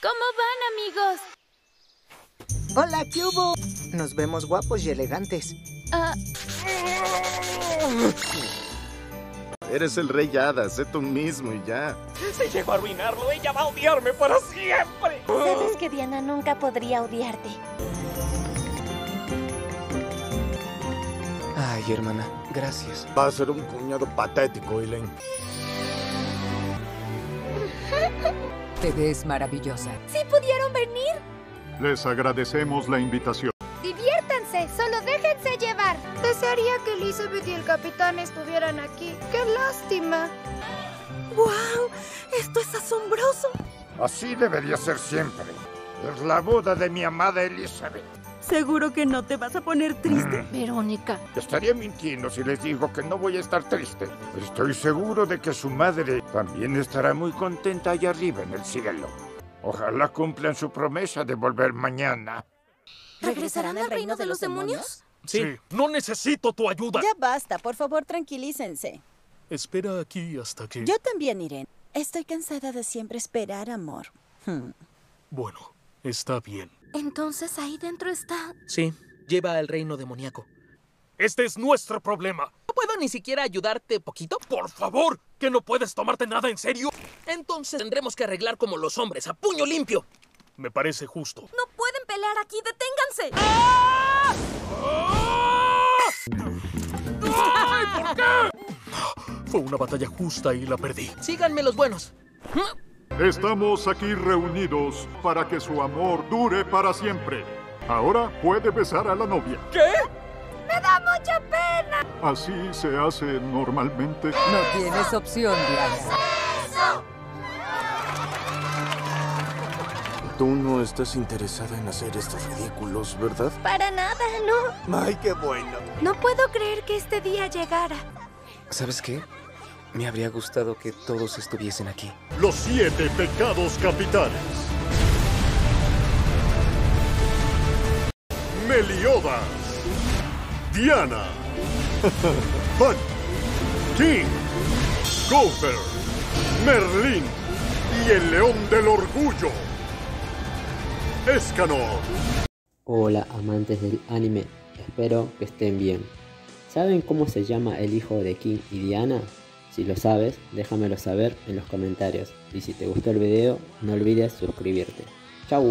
¿Cómo van, amigos? Hola, ¿qué hubo? Nos vemos guapos y elegantes. Ah, Eres el rey Hada, sé tú mismo y ya. Si llego a arruinarlo, ella va a odiarme para siempre. sabes que Diana nunca podría odiarte. Ay, hermana, gracias. Va a ser un cuñado patético, Elaine. Te ves maravillosa. ¿Sí pudieron venir? Les agradecemos la invitación. Diviértanse, solo déjense llevar. Desearía que Elizabeth y el capitán estuvieran aquí. ¡Qué lástima! ¡Wow! ¡Esto es asombroso! Así debería ser siempre. Es la boda de mi amada Elizabeth. ¿Seguro que no te vas a poner triste? Verónica. Estaría mintiendo si les digo que no voy a estar triste. Estoy seguro de que su madre también estará muy contenta allá arriba en el cielo. Ojalá cumplan su promesa de volver mañana. ¿Regresarán al reino de los demonios? Sí, no necesito tu ayuda. Ya basta, por favor, tranquilícense. Espera aquí hasta que... Yo también iré. Estoy cansada de siempre esperar amor. Hmm. Bueno, está bien. Entonces ahí dentro está. Sí, lleva al reino demoníaco. Este es nuestro problema. ¿No puedo ni siquiera ayudarte poquito? Por favor, que no puedes tomarte nada en serio. Entonces tendremos que arreglar como los hombres, a puño limpio. Me parece justo. No pueden pelear aquí, deténganse. ¡Ay, por qué! Fue una batalla justa y la perdí. Síganme los buenos. Estamos aquí reunidos para que su amor dure para siempre. Ahora puede besar a la novia. ¿Qué? ¡Me da mucha pena! Así se hace normalmente. No tienes opción, Diana. Tú no estás interesada en hacer estos ridículos, ¿verdad? Para nada, no. Ay, qué bueno. No puedo creer que este día llegara. ¿Sabes qué? Me habría gustado que todos estuviesen aquí. Los siete pecados capitales. Meliodas. Diana. Puck. King. Gopher. Merlín. Y el león del orgullo. Escanor. Hola amantes del anime, espero que estén bien. ¿Saben cómo se llama el hijo de King y Diana? Si lo sabes, déjamelo saber en los comentarios. Y si te gustó el video, no olvides suscribirte. ¡Chao!